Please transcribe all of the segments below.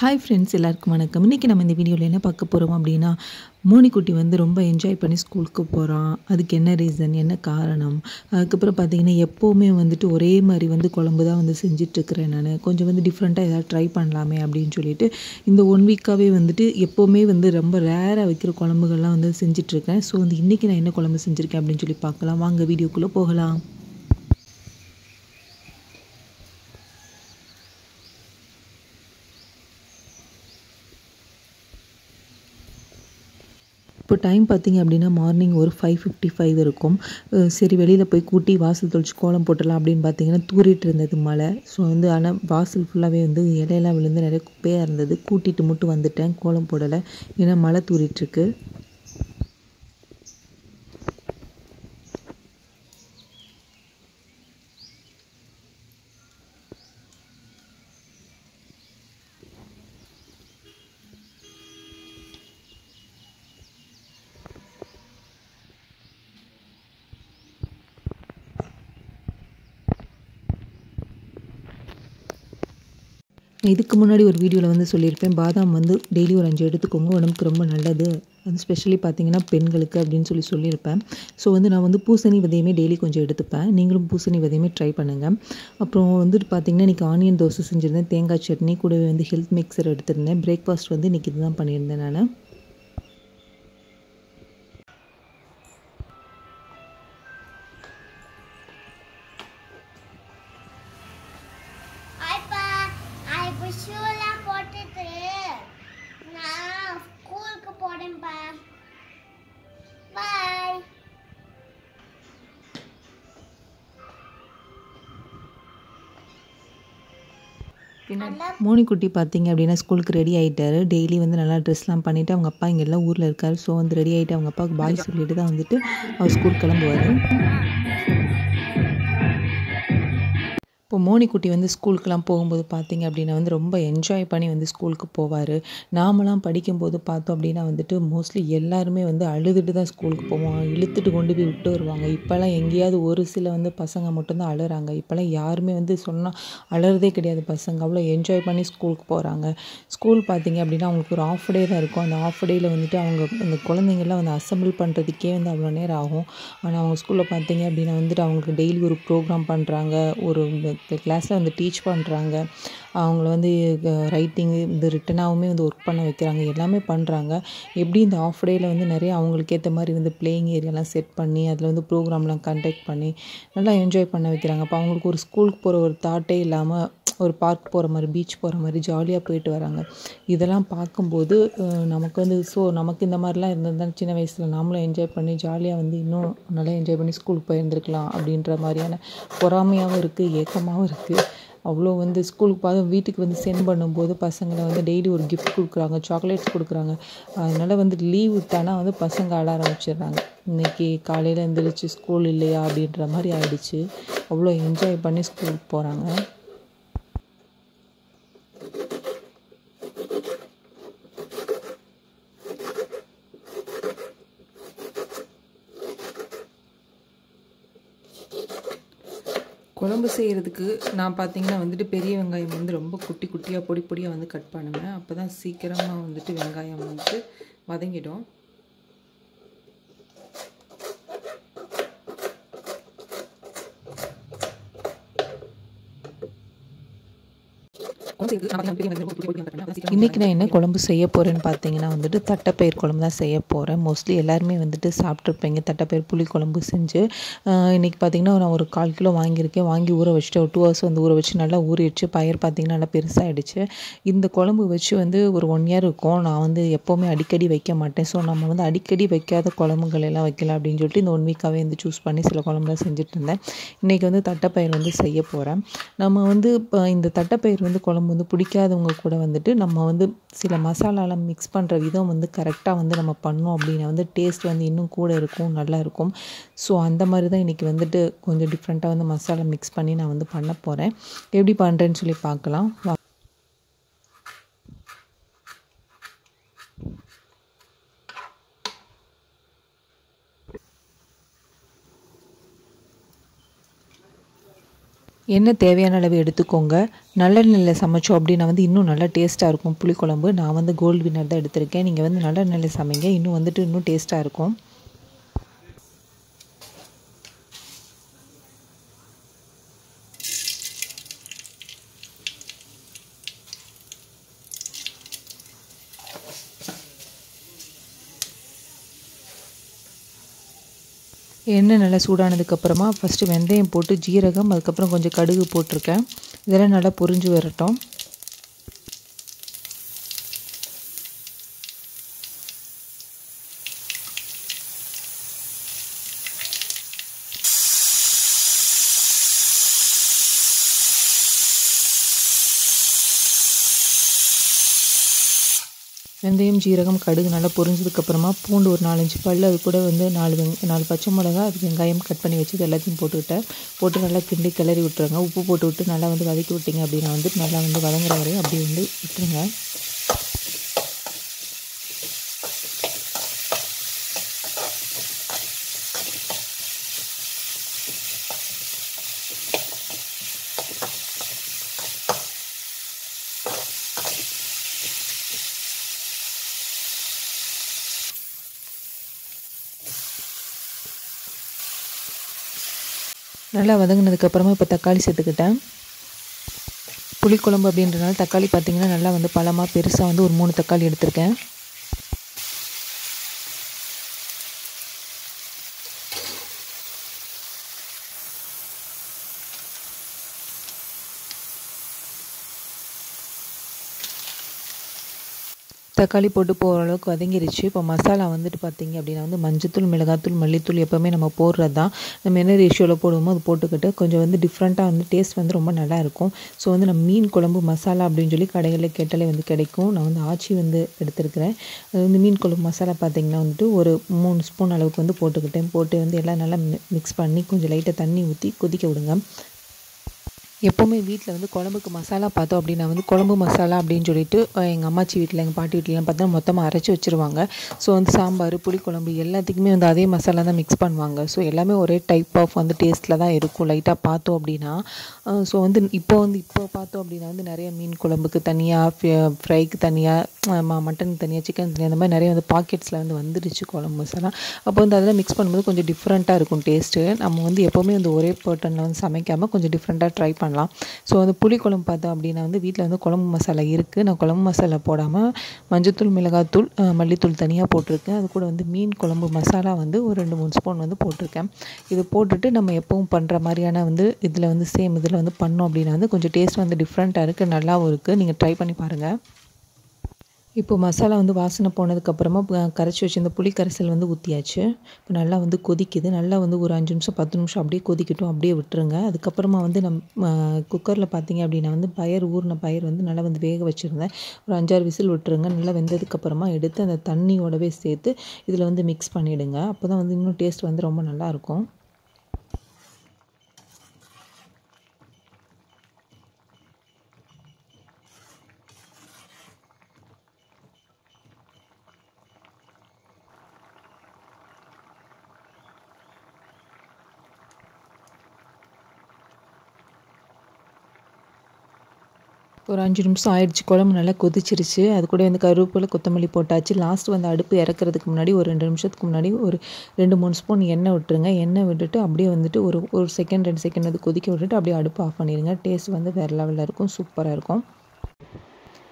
Hi friends எல்லாருக்கும் வணக்கம். இன்றைக்கி நம்ம இந்த வீடியோவில் என்ன பார்க்க போகிறோம் அப்படின்னா மோனிக்குட்டி வந்து ரொம்ப என்ஜாய் பண்ணி ஸ்கூலுக்கு போகிறான் அதுக்கு என்ன ரீசன் என்ன காரணம்? அதுக்கப்புறம் பார்த்தீங்கன்னா எப்போவுமே வந்துட்டு ஒரே மாதிரி வந்து குழம்பு தான் வந்து செஞ்சிட்ருக்கிறேன் நான். கொஞ்சம் வந்து டிஃப்ரெண்ட்டாக ஏதாவது ட்ரை பண்ணலாமே அப்படின்னு சொல்லிட்டு இந்த ஒன் வீக்காகவே வந்துட்டு எப்போவுமே வந்து ரொம்ப ரேராக வைக்கிற குழம்புகள்லாம் வந்து செஞ்சிட்ருக்கேன். ஸோ வந்து இன்றைக்கி நான் என்ன குழம்பு செஞ்சுருக்கேன் அப்படின்னு சொல்லி பார்க்கலாம். வாங்க வீடியோக்குள்ளே போகலாம். இப்போ டைம் பார்த்தீங்க அப்படின்னா மார்னிங் ஒரு ஃபைவ் ஃபிஃப்டி ஃபைவ் இருக்கும். சரி வெளியில் போய் கூட்டி வாசல் தொழிச்சு கோலம் போட்டுடலாம் அப்படின்னு பார்த்தீங்கன்னா தூரிட்டு இருந்தது மழை. ஸோ வந்து ஆனால் வாசல் ஃபுல்லாகவே வந்து இலையெல்லாம் விழுந்து நிறைய குப்பையாக இருந்தது. கூட்டிட்டு மட்டும் வந்துட்டேன் கோலம் போடலை. ஏன்னா மழை தூரிட்டுருக்கு இதுக்கு முன்னாடி ஒரு வீடியோவில் வந்து சொல்லியிருப்பேன் பாதாம் வந்து டெய்லி ஒரு அஞ்சு எடுத்துக்கோங்க உடம்புக்கு ரொம்ப நல்லது. அது ஸ்பெஷலி பார்த்தீங்கன்னா பெண்களுக்கு அப்படின்னு சொல்லி சொல்லியிருப்பேன். ஸோ வந்து நான் வந்து பூசணி விதையுமே டெய்லி கொஞ்சம் எடுத்துப்பேன். நீங்களும் பூசணி விதையுமே ட்ரை பண்ணுங்கள் அப்புறம் வந்துட்டு பார்த்தீங்கன்னா இன்றைக்கி ஆனியன் தோசை செஞ்சுருந்தேன் தேங்காய் சட்னி கூடவே வந்து ஹெல்த் மிக்சர் எடுத்திருந்தேன். பிரேக்ஃபாஸ்ட் வந்து இன்றைக்கி இதுதான் பண்ணியிருந்தேன் நான். மோனிக்குட்டி பார்த்தீங்க அப்படின்னா ஸ்கூலுக்கு ரெடி ஆகிட்டாரு டெய்லி வந்து நல்லா ட்ரெஸ்லாம் பண்ணிவிட்டு அவங்க அப்பா இங்கே எல்லாம் ஊரில் இருக்கார். ஸோ வந்து ரெடி ஆகிட்டு அவங்க அப்பாவுக்கு பாய் சொல்லிட்டு தான் வந்துட்டு அவர் ஸ்கூல் கிளம்புவார். இப்போ மோனிக்குட்டி வந்து ஸ்கூலுக்கெலாம் போகும்போது பார்த்தீங்க அப்படின்னா வந்து ரொம்ப என்ஜாய் பண்ணி வந்து ஸ்கூலுக்கு போவார். நாமெல்லாம் படிக்கும்போது பார்த்தோம் அப்படின்னா வந்துட்டு மோஸ்ட்லி எல்லாருமே வந்து அழுதுட்டு தான் ஸ்கூலுக்கு போவோம் இழுத்துட்டு கொண்டு போய் விட்டு வருவாங்க. இப்போல்லாம் எங்கேயாவது ஒரு சில வந்து பசங்க மட்டும்தான் அழுறாங்க. இப்போல்லாம் யாருமே வந்து சொன்னால் அழுறதே கிடையாது பசங்க. அவ்வளோ என்ஜாய் பண்ணி ஸ்கூலுக்கு போகிறாங்க ஸ்கூல் பார்த்தீங்க அப்படின்னா அவங்களுக்கு ஒரு ஆஃப் டே தான் இருக்கும். அந்த ஆஃப் டேயில் வந்துட்டு அவங்க அந்த குழந்தைங்கள்லாம் வந்து அசம்பிள் பண்ணுறதுக்கே வந்து அவ்வளோ நேரம் ஆகும். ஆனால் அவங்க ஸ்கூலில் பார்த்தீங்க அப்படின்னா வந்துட்டு அவங்களுக்கு டெய்லி ஒரு ப்ரோக்ராம் பண்ணுறாங்க ஒரு கிளாஸில் வந்து டீச் பண்ணுறாங்க அவங்கள வந்து ரைட்டிங் இந்த ரிட்டனாகவுமே வந்து ஒர்க் பண்ண வைக்கிறாங்க. எல்லாமே பண்ணுறாங்க எப்படி இந்த ஆஃப் டேயில் வந்து நிறைய அவங்களுக்கு ஏற்ற மாதிரி வந்து பிளேயிங் ஏரியாலாம் செட் பண்ணி அதில் வந்து ப்ரோக்ராம்லாம் கண்டக்ட் பண்ணி நல்லா என்ஜாய் பண்ண வைக்கிறாங்க. அப்போ அவங்களுக்கு ஒரு ஸ்கூலுக்கு போகிற ஒரு தாட்டே இல்லாமல் ஒரு பார்க் போகிற மாதிரி பீச் போகிற மாதிரி ஜாலியாக போயிட்டு வராங்க. இதெல்லாம் பார்க்கும்போது நமக்கு வந்து ஸோ நமக்கு இந்த மாதிரிலாம் இருந்திருந்தால் சின்ன வயசில் நாமளும் என்ஜாய் பண்ணி ஜாலியாக வந்து இன்னும் நல்லா என்ஜாய் பண்ணி ஸ்கூலுக்கு போயிருந்துருக்கலாம் அப்படின்ற மாதிரியான பொறாமையாகவும் இருக்குது ஏக்கமாகவும் இருக்குது அவ்வளோ வந்து ஸ்கூலுக்கு பார்த்து வீட்டுக்கு வந்து சென்ட் பண்ணும்போது பசங்களை வந்து டெய்லி ஒரு கிஃப்ட் கொடுக்குறாங்க சாக்லேட்ஸ் கொடுக்குறாங்க. அதனால் வந்து லீவ் விட்டானா வந்து பசங்க ஆட ஆரம்பிச்சிடுறாங்க. இன்றைக்கி காலையில் எழுந்திரிச்சு ஸ்கூல் இல்லையா அப்படின்ற மாதிரி ஆயிடுச்சு. அவ்வளோ என்ஜாய் பண்ணி ஸ்கூலுக்கு போகிறாங்க குழம்பு செய்கிறதுக்கு நான் பார்த்தீங்கன்னா வந்துட்டு பெரிய வெங்காயம் வந்து ரொம்ப குட்டி குட்டியாக பொடி பொடியாக வந்து கட் பண்ணுவேன். அப்போ தான் சீக்கிரமாக வந்துட்டு வெங்காயம் வந்துட்டு வதங்கிடும். இன்றைக்கி நான் என்ன குழம்பு செய்ய போகிறேன்னு பார்த்தீங்கன்னா வந்துட்டு தட்டைப்பயிர் குழம்பு தான் செய்ய போகிறேன் மோஸ்ட்லி எல்லாருமே வந்துட்டு சாப்பிட்ருப்பீங்க தட்டைப்பயிர் புளி குழம்பு செஞ்சு ஆஹ் இன்னைக்கு பார்த்தீங்கன்னா நான் ஒரு கால் கிலோ வாங்கியிருக்கேன். வாங்கி ஊற வச்சுட்டு ஒரு டூ ஹவர்ஸ் வந்து ஊற வச்சு நல்லா ஊறிடுச்சு. பயிர் பார்த்தீங்கன்னா நல்லா பெருசாகிடுச்சு இந்த குழம்பு வச்சு வந்து ஒரு ஒன் இயர் இருக்கும். நான் வந்து எப்போவுமே அடிக்கடி வைக்க மாட்டேன். ஸோ நம்ம வந்து அடிக்கடி வைக்காத குழம்புகள் எல்லாம் வைக்கலாம் அப்படின்னு சொல்லிட்டு இந்த ஒன் வீக்காகவே வந்து சூஸ் பண்ணி சில குழம்புலாம் செஞ்சுட்டு இருந்தேன். இன்றைக்கி வந்து தட்டைப்பயிர் வந்து செய்ய போகிறேன் நம்ம வந்து இப்போ இந்த தட்டைப்பயிர் வந்து குழம்பு வந்து பிடிக்காதவங்க கூட வந்துட்டு நம்ம வந்து சில மசாலாலாம் மிக்ஸ் பண்ணுற விதம் வந்து கரெக்டாக வந்து நம்ம பண்ணோம் அப்படின்னா வந்து டேஸ்ட் வந்து இன்னும் கூட இருக்கும் நல்லா இருக்கும். ஸோ அந்த மாதிரி தான் இன்றைக்கி வந்துட்டு கொஞ்சம் டிஃப்ரெண்ட்டாக வந்து மசாலா மிக்ஸ் பண்ணி நான் வந்து பண்ண போகிறேன் எப்படி பண்ணுறேன்னு சொல்லி பார்க்கலாம். என்ன தேவையான அளவு எடுத்துக்கோங்க. நல்லெண்ணெயில் சமைச்சோம் அப்படின்னா வந்து இன்னும் நல்லா டேஸ்ட்டாக இருக்கும். புளிக்குழம்பு. நான் வந்து கோல்டு வின்னர் தான் எடுத்திருக்கேன். நீங்கள் வந்து நல்லெண்ணெயில் சமைங்க. இன்னும் வந்துட்டு இன்னும் டேஸ்ட்டாக இருக்கும். எண்ணெய் நல்லா சூடானதுக்கப்புறமா ஃபஸ்ட்டு வெந்தயம் போட்டு ஜீரகம் அதுக்கப்புறம் கொஞ்சம் கடுகு போட்டிருக்கேன். இதெல்லாம் நல்லா பொரிஞ்சு வரட்டும். வெந்தயம் ஜீரகம் கடுகு நல்லா பொரிஞ்சதுக்கப்புறமா பூண்டு ஒரு நாலஞ்சு பல் அது கூட வந்து நாலு வெங் நாலு பச்சை மிளகா அது வெங்காயம் கட் பண்ணி வச்சது எல்லாத்தையும் போட்டுவிட்டேன் போட்டு நல்லா கிண்டி கிளறி விட்டுருங்க. உப்பு போட்டு விட்டு நல்லா வந்து வதக்கி விட்டிங்க அப்படின்னா வந்து நல்லா வந்து வதங்குற வரையும் அப்படியே வந்து விட்டுருங்க. நல்லா வதங்கினதுக்கப்புறமா இப்போ தக்காளி சேர்த்துக்கிட்டேன். புளிக்குழம்பு அப்படின்றனால தக்காளி பார்த்திங்கன்னா நல்லா வந்து பழமாக பெருசாக வந்து ஒரு மூணு தக்காளி எடுத்திருக்கேன். தக்காளி போட்டு போகிற அளவுக்கு வதங்கிருச்சு. இப்போ மசாலா வந்துட்டு பார்த்திங்க அப்படின்னா வந்து மஞ்சத்தூள் மிளகாத்தூள் மல்லித்தூள் எப்போவுமே நம்ம போடுறது தான் நம்ம என்ன ரேஷியோவில் போடுவோமோ அது போட்டுக்கிட்டு கொஞ்சம் வந்து டிஃப்ரெண்ட்டாக வந்து டேஸ்ட் வந்து ரொம்ப நல்லாயிருக்கும் ஸோ வந்து நம்ம மீன் குழம்பு மசாலா அப்படின்னு சொல்லி கடைகளில் கேட்டாலே வந்து கிடைக்கும். நான் வந்து ஆச்சி வந்து எடுத்துருக்கிறேன். அது வந்து மீன் குழம்பு மசாலா பார்த்திங்கன்னா வந்துட்டு ஒரு மூணு ஸ்பூன் அளவுக்கு வந்து போட்டுக்கிட்டேன். போட்டு வந்து எல்லாம் நல்லா மிக்ஸ் பண்ணி கொஞ்சம் லைட்டாக தண்ணி ஊற்றி கொதிக்க விடுங்க. எப்போவுமே வீட்டில் வந்து குழம்புக்கு மசாலா பார்த்தோம் அப்படின்னா வந்து குழம்பு மசாலா அப்படின்னு சொல்லிட்டு எங்கள் அம்மாச்சி வீட்டில் எங்கள் பாட்டி வீட்டிலலாம் பார்த்தோன்னா மொத்தமாக அரைச்சி வச்சுருவாங்க. ஸோ வந்து சாம்பார் புளிக்குழம்பு எல்லாத்துக்குமே வந்து அதே மசாலா தான் மிக்ஸ் பண்ணுவாங்க. ஸோ எல்லாமே ஒரே டைப் ஆஃப் வந்து டேஸ்ட்டில் தான் இருக்கும். லைட்டாக பார்த்தோம் அப்படின்னா ஸோ வந்து இப்போ வந்து இப்போ பார்த்தோம் அப்படின்னா வந்து நிறைய மீன் குழம்புக்கு தனியாக ஃப்ரைக்கு தனியாக மட்டனுக்கு தனியாக சிக்கன் தனியாக அந்த மாதிரி நிறைய வந்து பாக்கெட்ஸில் வந்து வந்துடுச்சு குழம்பு மசாலா. அப்போ வந்து அதெல்லாம் மிக்ஸ் பண்ணும்போது கொஞ்சம் டிஃப்ரெண்ட்டாக இருக்கும் டேஸ்ட்டு நம்ம வந்து எப்போவுமே வந்து ஒரே பேட்டர்னில் வந்து சமைக்காமல் கொஞ்சம் டிஃப்ரெண்ட்டாக ட்ரை பண்ணலாம். ஸோ வந்து புளிக்குழம்பு பார்த்தோம் அப்படின்னா வந்து வீட்டில் வந்து குழம்பு மசாலா இருக்குது நான் குழம்பு மசாலா போடாமல் மஞ்சத்தூள் மிளகாத்தூள் மல்லித்தூள் தனியாக போட்டிருக்கேன். அது கூட வந்து மீன் குழம்பு மசாலா வந்து ஒரு ரெண்டு மூணு ஸ்பூன் வந்து போட்டிருக்கேன். இது போட்டுட்டு நம்ம எப்பவும் பண்ணுற மாதிரியான வந்து இதில் வந்து சேம் இதில் வந்து பண்ணோம் அப்படின்னா வந்து கொஞ்சம் டேஸ்ட் வந்து டிஃப்ரெண்ட்டாக இருக்குது நல்லாவும் இருக்குது நீங்கள் ட்ரை பண்ணி பாருங்கள் இப்போ மசாலா வந்து வாசனை போனதுக்கப்புறமா கரைச்சி வச்சுருந்த புளி கரைசல் வந்து ஊற்றியாச்சு இப்போ நல்லா வந்து கொதிக்குது. நல்லா வந்து ஒரு அஞ்சு நிமிஷம் பத்து நிமிஷம் அப்படியே கொதிக்கட்டும் அப்படியே விட்டுருங்க. அதுக்கப்புறமா வந்து நம் குக்கரில் பார்த்தீங்க அப்படின்னா வந்து பயிர் ஊறின பயிர் வந்து நல்லா வந்து வேக வச்சுருந்தேன். ஒரு அஞ்சாறு விசில் விட்டுருங்க. நல்லா வெந்ததுக்கப்புறமா எடுத்து அந்த தண்ணியோடவே சேர்த்து இதில் வந்து மிக்ஸ் பண்ணிவிடுங்க அப்போ தான் வந்து இன்னும் டேஸ்ட் வந்து ரொம்ப நல்லாயிருக்கும் ஒரு அஞ்சு நிமிஷம் ஆயிடுச்சு குழம்பு நல்லா கொதிச்சிருச்சு. அது கூட வந்து கருவேப்பிலை கொத்தமல்லி போட்டாச்சு. லாஸ்ட் வந்து அடுப்பு இறக்குறதுக்கு முன்னாடி ஒரு ரெண்டு நிமிஷத்துக்கு முன்னாடி ஒரு ரெண்டு மூணு ஸ்பூன் எண்ணெய் விட்டுருங்க. எண்ணெய் விட்டுட்டு அப்படியே வந்துட்டு ஒரு ஒரு செகண்ட் ரெண்டு செகண்ட் வந்து கொதிக்க விட்டுட்டு அப்படியே அடுப்பு ஆஃப் பண்ணிடுங்க டேஸ்ட் வந்து வேறு லெவலில் இருக்கும் சூப்பராக இருக்கும்.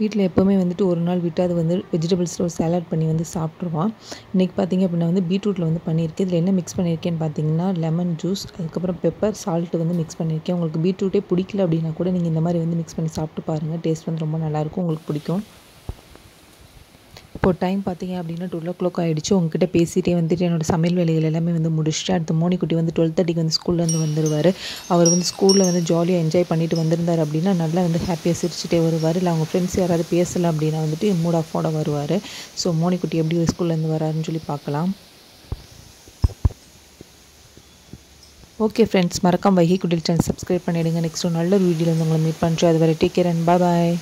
வீட்டில் எப்போவுமே வந்துட்டு ஒரு நாள் விட்டு அது வந்து வெஜிடபிள்ஸில் ஒரு சாலட் பண்ணி வந்து சாப்பிட்ருவான். இன்றைக்கி பார்த்திங்க அப்படின்னா வந்து பீட்ரூட்டில் வந்து பண்ணியிருக்கேன். இதில் என்ன மிக்ஸ் பண்ணியிருக்கேன்னு பார்த்தீங்கன்னா லெமன் ஜூஸ் அதுக்கப்புறம் பெப்பர் சால்ட்டு வந்து மிக்ஸ் பண்ணியிருக்கேன். உங்களுக்கு பீட்ரூட்டே பிடிக்கல அப்படின்னா கூட நீங்கள் இந்த மாதிரி வந்து மிக்ஸ் பண்ணி சாப்பிட்டு பாருங்கள் டேஸ்ட் வந்து ரொம்ப நல்லாயிருக்கும் உங்களுக்கு பிடிக்கும். இப்போது டைம் பார்த்தீங்க அப்படின்னா டுவெல் ஓ கிளாக் ஆகிடுச்சு உங்ககிட்ட பேசிகிட்டே வந்துட்டு என்னோட சமையல் வேலைகள் எல்லாமே வந்து முடிச்சுட்டு அடுத்து மோனிக்குட்டி வந்து டுவெல் தேர்ட்டிக்கு வந்து ஸ்கூல்லேருந்து வந்துடுவார் அவர் வந்து ஸ்கூலில் வந்து ஜாலியாக என்ஜாய் பண்ணிட்டு வந்திருந்தார் அப்படின்னா நல்லா வந்து ஹாப்பியாக சிரிச்சுட்டே வருவார். இல்லை அவங்க ஃப்ரெண்ட்ஸ் யாராவது பேசலை அப்படின்னா வந்துட்டு மூட் ஆஃபோட வருவார். ஸோ மோனிக்குட்டி எப்படி ஸ்கூல்லேருந்து வராருன்னு சொல்லி பார்க்கலாம். ஓகே ஃப்ரெண்ட்ஸ் மறக்காம வைகை குட்டில் சேனல் சப்ஸ்கிரைப் பண்ணிவிடுங்க நெக்ஸ்ட் ஒரு நல்ல வீடியோவில் வந்து உங்களை மீட் பண்ணுறேன் அது வரை டேக் கேர் அண்ட் பாய்